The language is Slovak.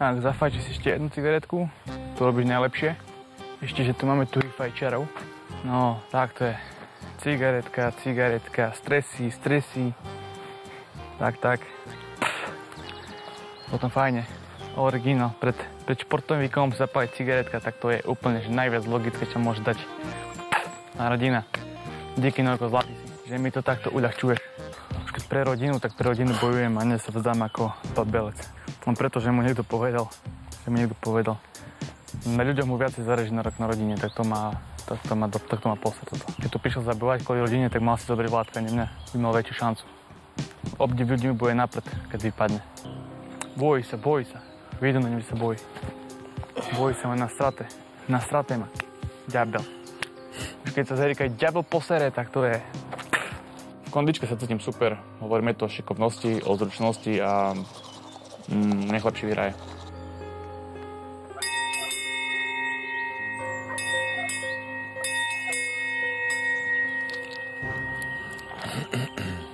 Tak, zafajči si ešte jednu cigaretku, to robíš najlepšie. Ešte, že tu máme tu fajčarov. No, tak to je. Cigaretka, cigaretka, stresy, stresy. Tak, tak. Potom fajne. Originál. Pred, pred športovým výkonom zapáliť cigaretka, tak to je úplne že najviac logické, čo môže dať. Na rodina. Díky Nojko, zlatý si, že mi to takto uľahčuješ. Už pre rodinu, tak pre rodinu bojujem a dnes sa vzdám ako podbelec. Len preto, že mu niekto povedal, že mi niekto povedal. Na ľuďom mu viacej záleží na na rodine, tak to má, tak to má, tak to má posle toto. Keď tu prišiel zabývať kvôli rodine, tak mal si zobrať vládka, nie mňa, by mal väčšiu šancu. Obdiv ľudí mi bude napred, keď vypadne. Boj sa, boj sa. Vidno na ňu sa boj. Boj sa ma na strate. Na strate ma. Ďabel. Už keď sa zerika ďabel posere, tak to je... V kondičke sa cítim super. Hovoríme to o šikovnosti, o zručnosti a mm, nech lepší vyhraje.